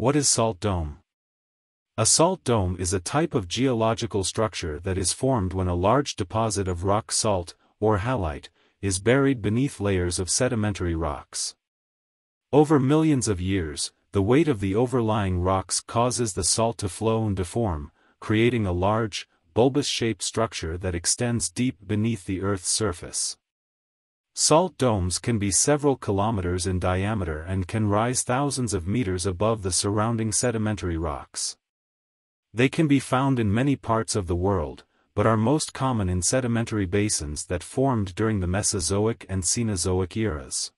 What is salt dome? A salt dome is a type of geological structure that is formed when a large deposit of rock salt, or halite, is buried beneath layers of sedimentary rocks. Over millions of years, the weight of the overlying rocks causes the salt to flow and deform, creating a large, bulbous-shaped structure that extends deep beneath the Earth's surface. Salt domes can be several kilometers in diameter and can rise thousands of meters above the surrounding sedimentary rocks. They can be found in many parts of the world, but are most common in sedimentary basins that formed during the Mesozoic and Cenozoic eras.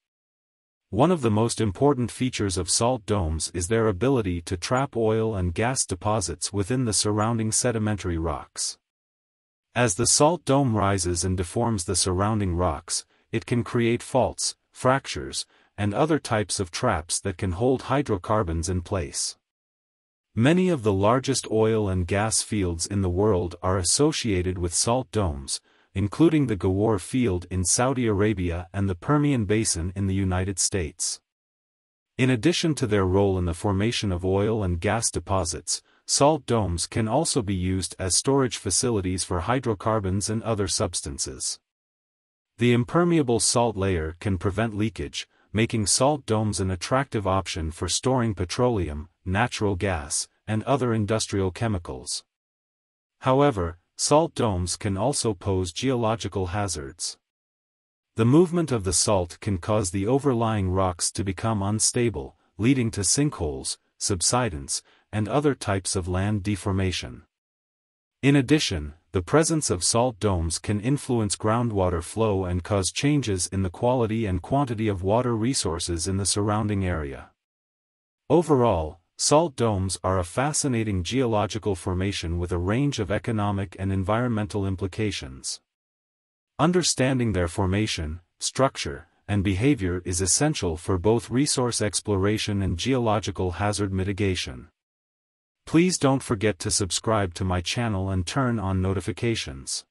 One of the most important features of salt domes is their ability to trap oil and gas deposits within the surrounding sedimentary rocks. As the salt dome rises and deforms the surrounding rocks, it can create faults, fractures, and other types of traps that can hold hydrocarbons in place. Many of the largest oil and gas fields in the world are associated with salt domes, including the Ghawar field in Saudi Arabia and the Permian Basin in the United States. In addition to their role in the formation of oil and gas deposits, salt domes can also be used as storage facilities for hydrocarbons and other substances. The impermeable salt layer can prevent leakage, making salt domes an attractive option for storing petroleum, natural gas, and other industrial chemicals. However, Salt domes can also pose geological hazards. The movement of the salt can cause the overlying rocks to become unstable, leading to sinkholes, subsidence, and other types of land deformation. In addition, the presence of salt domes can influence groundwater flow and cause changes in the quality and quantity of water resources in the surrounding area. Overall, Salt domes are a fascinating geological formation with a range of economic and environmental implications. Understanding their formation, structure, and behavior is essential for both resource exploration and geological hazard mitigation. Please don't forget to subscribe to my channel and turn on notifications.